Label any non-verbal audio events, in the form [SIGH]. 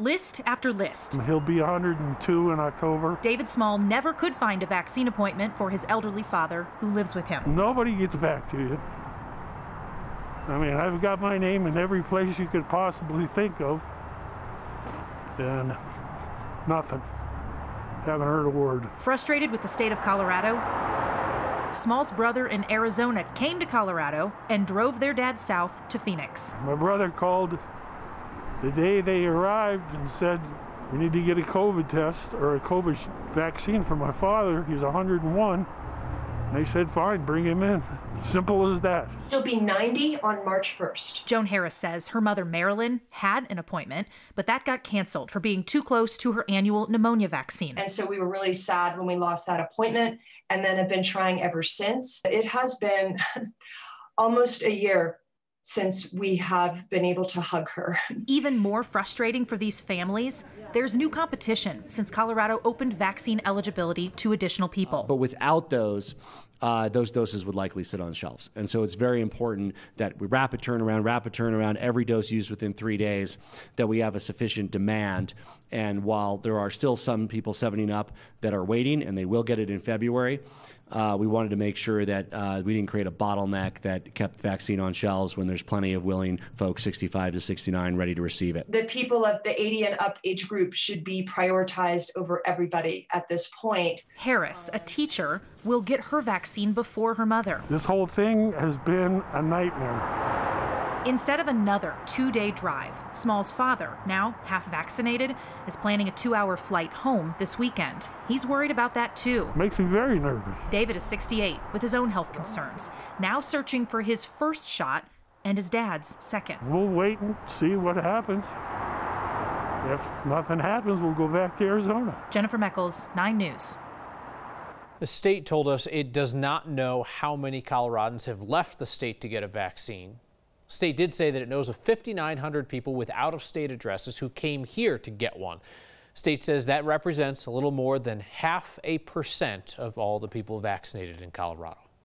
list after list. He'll be 102 in October. David Small never could find a vaccine appointment for his elderly father who lives with him. Nobody gets back to you. I mean, I've got my name in every place you could possibly think of. And nothing. Haven't heard a word. Frustrated with the state of Colorado, Small's brother in Arizona came to Colorado and drove their dad south to Phoenix. My brother called the day they arrived and said, we need to get a COVID test or a COVID vaccine for my father. He's 101. They said, fine, bring him in. Simple as that. He'll be 90 on March 1st. Joan Harris says her mother, Marilyn, had an appointment, but that got canceled for being too close to her annual pneumonia vaccine. And so we were really sad when we lost that appointment and then have been trying ever since. It has been [LAUGHS] almost a year since we have been able to hug her. [LAUGHS] Even more frustrating for these families, there's new competition since Colorado opened vaccine eligibility to additional people. But without those, uh, those doses would likely sit on shelves. And so it's very important that we rapid turnaround, rapid turnaround, every dose used within three days, that we have a sufficient demand. And while there are still some people 70 up that are waiting, and they will get it in February, uh, we wanted to make sure that uh, we didn't create a bottleneck that kept vaccine on shelves when there's plenty of willing folks 65 to 69 ready to receive it. The people of the 80 and up age group should be prioritized over everybody at this point. Harris, a teacher, will get her vaccine before her mother. This whole thing has been a nightmare. Instead of another two day drive, Small's father, now half vaccinated, is planning a two hour flight home this weekend. He's worried about that too. Makes me very nervous. David is 68 with his own health concerns, now searching for his first shot and his dad's second. We'll wait and see what happens. If nothing happens, we'll go back to Arizona. Jennifer Meckles, 9 News. The state told us it does not know how many Coloradans have left the state to get a vaccine. State did say that it knows of 5,900 people with out-of-state addresses who came here to get one. State says that represents a little more than half a percent of all the people vaccinated in Colorado.